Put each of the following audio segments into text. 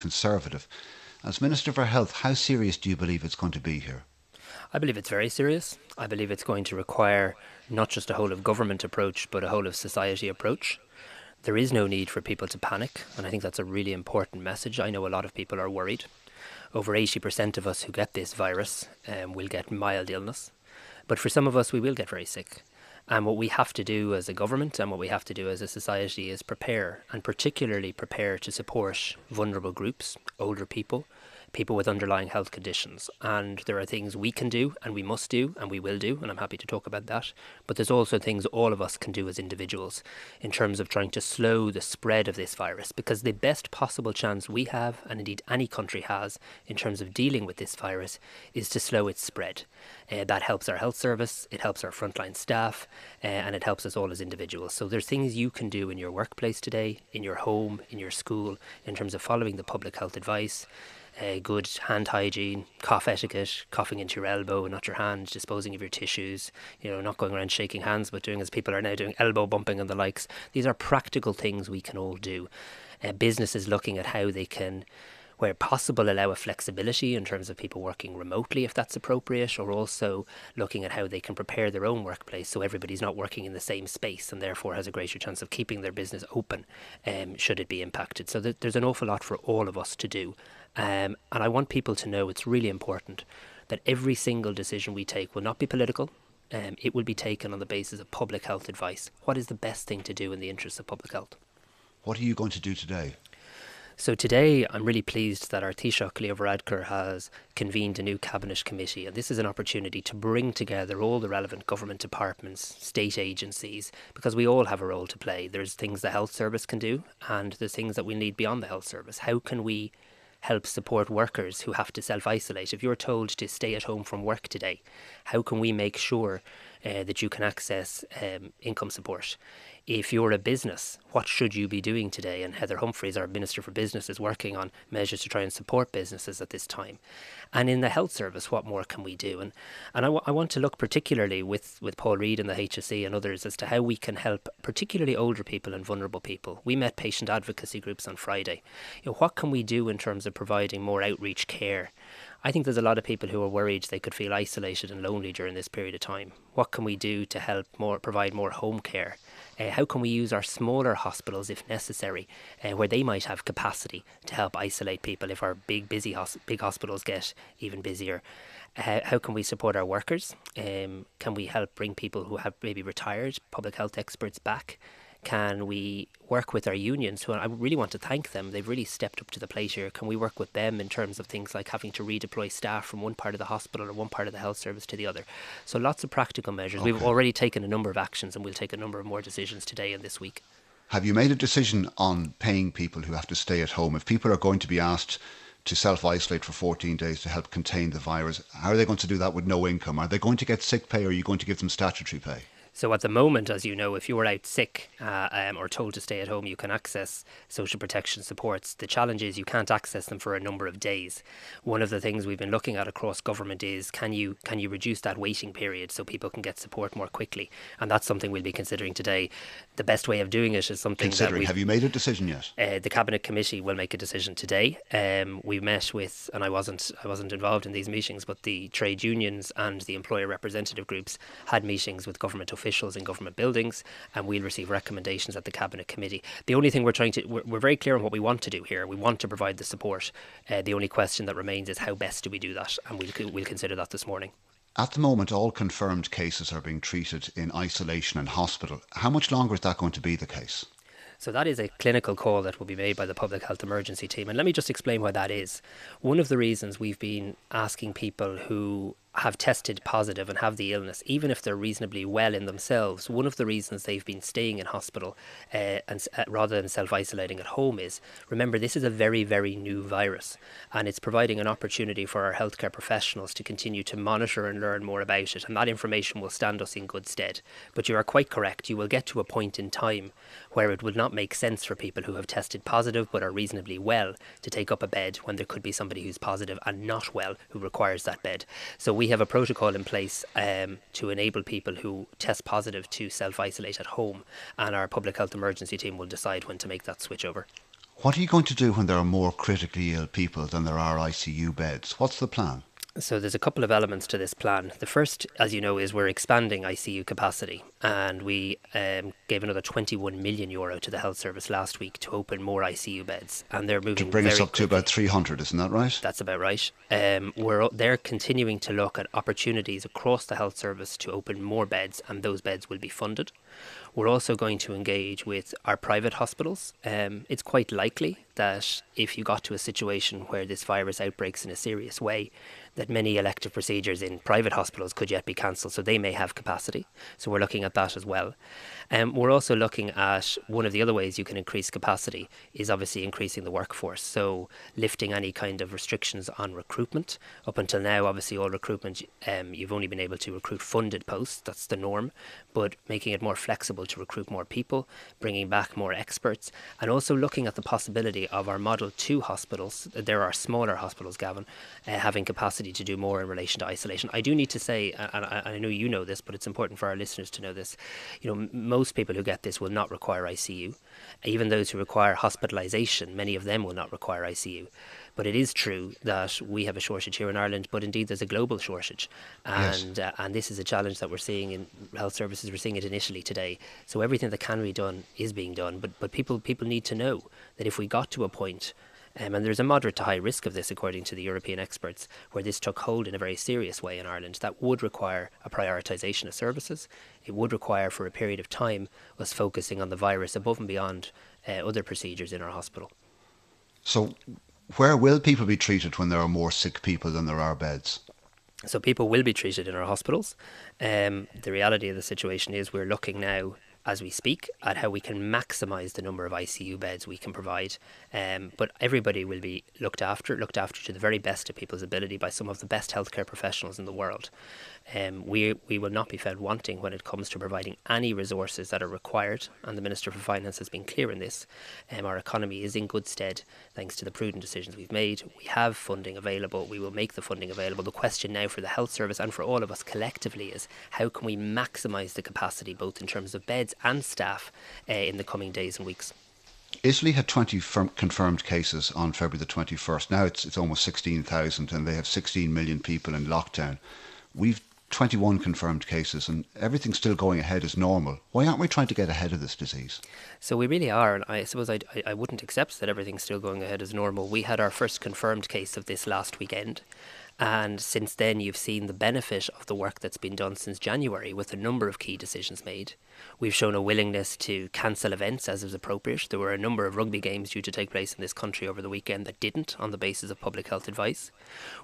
Conservative. As Minister for Health, how serious do you believe it's going to be here? I believe it's very serious. I believe it's going to require not just a whole of government approach, but a whole of society approach. There is no need for people to panic, and I think that's a really important message. I know a lot of people are worried. Over 80% of us who get this virus um, will get mild illness, but for some of us, we will get very sick. And what we have to do as a government and what we have to do as a society is prepare, and particularly prepare to support vulnerable groups, older people, people with underlying health conditions. And there are things we can do and we must do and we will do, and I'm happy to talk about that. But there's also things all of us can do as individuals in terms of trying to slow the spread of this virus because the best possible chance we have, and indeed any country has, in terms of dealing with this virus is to slow its spread. Uh, that helps our health service, it helps our frontline staff, uh, and it helps us all as individuals. So there's things you can do in your workplace today, in your home, in your school, in terms of following the public health advice uh, good hand hygiene, cough etiquette, coughing into your elbow, and not your hand, disposing of your tissues, you know, not going around shaking hands, but doing as people are now doing, elbow bumping and the likes. These are practical things we can all do. Uh, businesses looking at how they can where possible allow a flexibility in terms of people working remotely if that's appropriate or also looking at how they can prepare their own workplace so everybody's not working in the same space and therefore has a greater chance of keeping their business open um, should it be impacted so th- there's an awful lot for all of us to do um, and I want people to know it's really important that every single decision we take will not be political. Um, it will be taken on the basis of public health advice. What is the best thing to do in the interests of public health? What are you going to do today? So today, I'm really pleased that our Taoiseach Leo Varadkar has convened a new cabinet committee, and this is an opportunity to bring together all the relevant government departments, state agencies, because we all have a role to play. There's things the health service can do, and there's things that we need beyond the health service. How can we help support workers who have to self isolate. If you're told to stay at home from work today, how can we make sure uh, that you can access um, income support? if you're a business, what should you be doing today? And Heather Humphreys, our Minister for Business, is working on measures to try and support businesses at this time. And in the health service, what more can we do? And and I, w- I want to look particularly with, with Paul Reid and the HSE and others as to how we can help particularly older people and vulnerable people. We met patient advocacy groups on Friday. You know, what can we do in terms of providing more outreach care? I think there's a lot of people who are worried they could feel isolated and lonely during this period of time. What can we do to help more provide more home care? Uh, how can we use our smaller hospitals if necessary, uh, where they might have capacity to help isolate people if our big busy hos- big hospitals get even busier? Uh, how can we support our workers? Um, can we help bring people who have maybe retired public health experts back? Can we work with our unions? Who I really want to thank them. They've really stepped up to the plate here. Can we work with them in terms of things like having to redeploy staff from one part of the hospital or one part of the health service to the other? So lots of practical measures. Okay. We've already taken a number of actions, and we'll take a number of more decisions today and this week. Have you made a decision on paying people who have to stay at home? If people are going to be asked to self isolate for 14 days to help contain the virus, how are they going to do that with no income? Are they going to get sick pay or are you going to give them statutory pay? So at the moment, as you know, if you are out sick uh, um, or told to stay at home, you can access social protection supports. The challenge is you can't access them for a number of days. One of the things we've been looking at across government is can you can you reduce that waiting period so people can get support more quickly? And that's something we'll be considering today. The best way of doing it is something considering. have you made a decision yet? Uh, the cabinet committee will make a decision today. Um, we met with, and I wasn't I wasn't involved in these meetings, but the trade unions and the employer representative groups had meetings with government officials officials in government buildings, and we'll receive recommendations at the cabinet committee. The only thing we're trying to we're, we're very clear on what we want to do here. We want to provide the support. Uh, the only question that remains is how best do we do that, and we'll we'll consider that this morning. At the moment, all confirmed cases are being treated in isolation and hospital. How much longer is that going to be the case? So that is a clinical call that will be made by the public health emergency team. And let me just explain why that is. One of the reasons we've been asking people who have tested positive and have the illness, even if they're reasonably well in themselves, one of the reasons they've been staying in hospital uh, and uh, rather than self isolating at home is remember this is a very very new virus, and it's providing an opportunity for our healthcare professionals to continue to monitor and learn more about it, and that information will stand us in good stead. But you are quite correct; you will get to a point in time where it would not make sense for people who have tested positive but are reasonably well to take up a bed when there could be somebody who's positive and not well who requires that bed. So we have a protocol in place um, to enable people who test positive to self isolate at home, and our public health emergency team will decide when to make that switch over. What are you going to do when there are more critically ill people than there are ICU beds? What's the plan? So there's a couple of elements to this plan. The first, as you know, is we're expanding ICU capacity, and we um, gave another 21 million euro to the health service last week to open more ICU beds, and they're moving to bring us up quickly. to about 300. Isn't that right? That's about right. Um, we're they're continuing to look at opportunities across the health service to open more beds, and those beds will be funded. We're also going to engage with our private hospitals. Um, it's quite likely that if you got to a situation where this virus outbreaks in a serious way, that many elective procedures in private hospitals could yet be cancelled, so they may have capacity. So we're looking at that as well. Um, we're also looking at one of the other ways you can increase capacity is obviously increasing the workforce. So lifting any kind of restrictions on recruitment. Up until now, obviously, all recruitment, um, you've only been able to recruit funded posts. That's the norm. But making it more flexible to recruit more people, bringing back more experts, and also looking at the possibility of our Model 2 hospitals. There are smaller hospitals, Gavin, uh, having capacity to do more in relation to isolation. I do need to say, and I, I know you know this, but it's important for our listeners to know this. You know, most people who get this will not require ICU. Even those who require hospitalisation, many of them will not require ICU. But it is true that we have a shortage here in Ireland, but indeed there's a global shortage, and Yes. uh, and this is a challenge that we're seeing in health services. We're seeing it in Italy today. So everything that can be done is being done. But but people people need to know that if we got to a point um, and there's a moderate to high risk of this, according to the European experts, where this took hold in a very serious way in Ireland. That would require a prioritisation of services. It would require, for a period of time, us focusing on the virus above and beyond uh, other procedures in our hospital. So, where will people be treated when there are more sick people than there are beds? So people will be treated in our hospitals. Um, the reality of the situation is we're looking now as we speak at how we can maximise the number of ICU beds we can provide. Um, but everybody will be looked after, looked after to the very best of people's ability by some of the best healthcare professionals in the world. Um, we we will not be found wanting when it comes to providing any resources that are required, and the Minister for Finance has been clear in this. Um, our economy is in good stead thanks to the prudent decisions we've made. We have funding available. We will make the funding available. The question now for the health service and for all of us collectively is how can we maximise the capacity both in terms of beds and staff uh, in the coming days and weeks. Italy had 20 firm, confirmed cases on February the 21st. Now it's, it's almost 16,000 and they have 16 million people in lockdown. We've 21 confirmed cases and everything's still going ahead as normal. Why aren't we trying to get ahead of this disease? So we really are, and I suppose I I wouldn't accept that everything's still going ahead as normal. We had our first confirmed case of this last weekend, and since then you've seen the benefit of the work that's been done since January with a number of key decisions made. We've shown a willingness to cancel events as is appropriate. There were a number of rugby games due to take place in this country over the weekend that didn't on the basis of public health advice.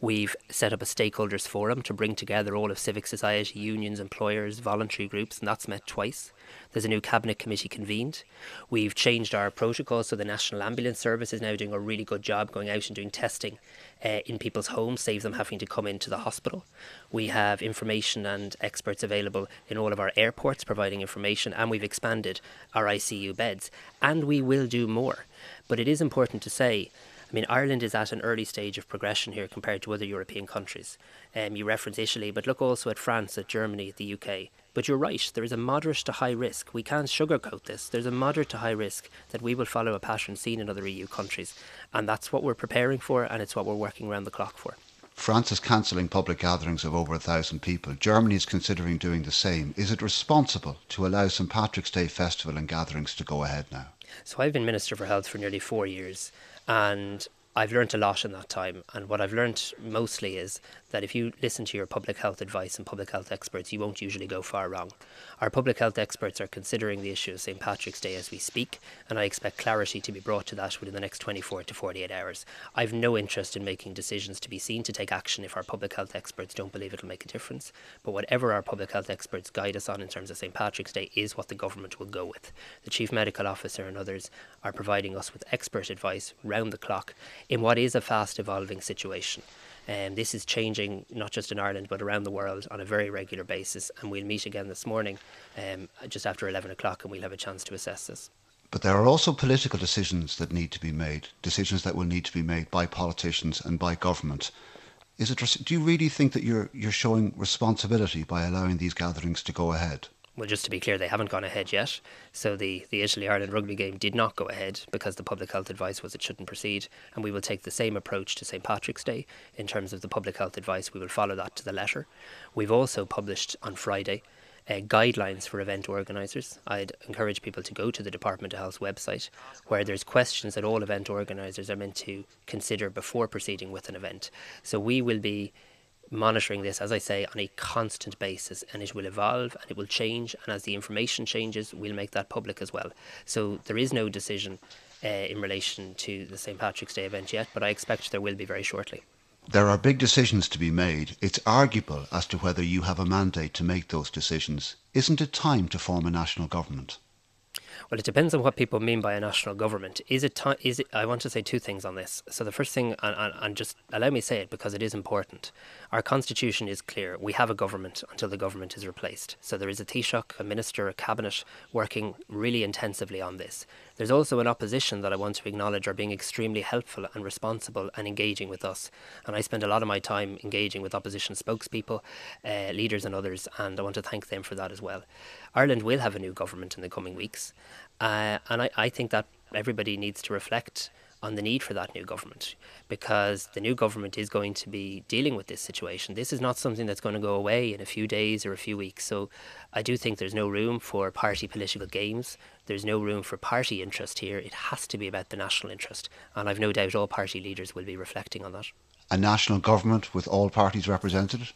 We've set up a stakeholders forum to bring together all of civic society, unions, employers, voluntary groups, and that's met twice. There's a new cabinet committee convened. We've changed our protocol, so the National Ambulance Service is now doing a really good job going out and doing testing uh, in people's homes, saves them having to come into the hospital. We have information and experts available in all of our airports providing information, and we've expanded our ICU beds, and we will do more. But it is important to say I mean, Ireland is at an early stage of progression here compared to other European countries. Um, you reference Italy, but look also at France, at Germany, at the UK. But you're right, there is a moderate to high risk. We can't sugarcoat this. There's a moderate to high risk that we will follow a pattern seen in other EU countries. And that's what we're preparing for, and it's what we're working around the clock for. France is cancelling public gatherings of over a thousand people. Germany is considering doing the same. Is it responsible to allow St Patrick's Day festival and gatherings to go ahead now? So I've been Minister for Health for nearly four years, and I've learnt a lot in that time. And what I've learnt mostly is that if you listen to your public health advice and public health experts, you won't usually go far wrong. Our public health experts are considering the issue of St Patrick's Day as we speak, and I expect clarity to be brought to that within the next 24 to 48 hours. I've no interest in making decisions to be seen to take action if our public health experts don't believe it'll make a difference. But whatever our public health experts guide us on in terms of St Patrick's Day is what the government will go with. The Chief Medical Officer and others are providing us with expert advice round the clock in what is a fast evolving situation. Um, this is changing not just in Ireland but around the world on a very regular basis. And we'll meet again this morning um, just after 11 o'clock and we'll have a chance to assess this. But there are also political decisions that need to be made, decisions that will need to be made by politicians and by government. Is it, do you really think that you're, you're showing responsibility by allowing these gatherings to go ahead? Well, just to be clear, they haven't gone ahead yet. So the, the Italy Ireland rugby game did not go ahead because the public health advice was it shouldn't proceed. And we will take the same approach to St. Patrick's Day in terms of the public health advice. We will follow that to the letter. We've also published on Friday uh, guidelines for event organisers. I'd encourage people to go to the Department of Health's website where there's questions that all event organisers are meant to consider before proceeding with an event. So we will be monitoring this, as I say, on a constant basis, and it will evolve and it will change. And as the information changes, we'll make that public as well. So there is no decision uh, in relation to the St Patrick's Day event yet, but I expect there will be very shortly. There are big decisions to be made. It's arguable as to whether you have a mandate to make those decisions. Isn't it time to form a national government? Well, it depends on what people mean by a national government. Is it? Is it? I want to say two things on this. So the first thing, and, and, and just allow me say it because it is important. Our constitution is clear. We have a government until the government is replaced. So there is a Taoiseach, a minister, a cabinet working really intensively on this. There's also an opposition that I want to acknowledge are being extremely helpful and responsible and engaging with us. And I spend a lot of my time engaging with opposition spokespeople, uh, leaders, and others, and I want to thank them for that as well. Ireland will have a new government in the coming weeks, uh, and I, I think that everybody needs to reflect on the need for that new government because the new government is going to be dealing with this situation. This is not something that's going to go away in a few days or a few weeks. So I do think there's no room for party political games. There's no room for party interest here. It has to be about the national interest. And I've no doubt all party leaders will be reflecting on that. A national government with all parties represented?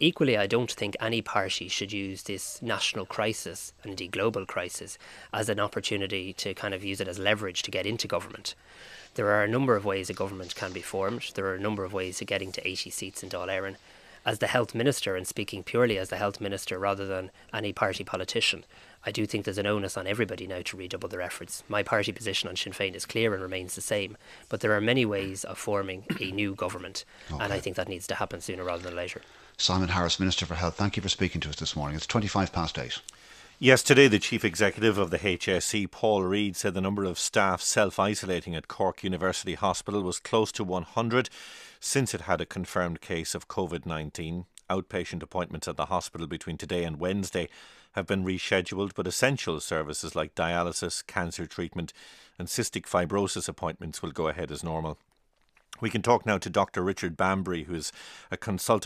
Equally, I don't think any party should use this national crisis and indeed global crisis as an opportunity to kind of use it as leverage to get into government. There are a number of ways a government can be formed. There are a number of ways of getting to 80 seats in Dáil Éireann. As the health minister, and speaking purely as the health minister rather than any party politician, I do think there's an onus on everybody now to redouble their efforts. My party position on Sinn Féin is clear and remains the same, but there are many ways of forming a new government, okay. and I think that needs to happen sooner rather than later. Simon Harris, Minister for Health, thank you for speaking to us this morning. It's 25 past 8. Yesterday, the chief executive of the HSE, Paul Reid, said the number of staff self isolating at Cork University Hospital was close to 100 since it had a confirmed case of COVID 19. Outpatient appointments at the hospital between today and Wednesday have been rescheduled, but essential services like dialysis, cancer treatment, and cystic fibrosis appointments will go ahead as normal. We can talk now to Dr. Richard Bambury, who is a consultant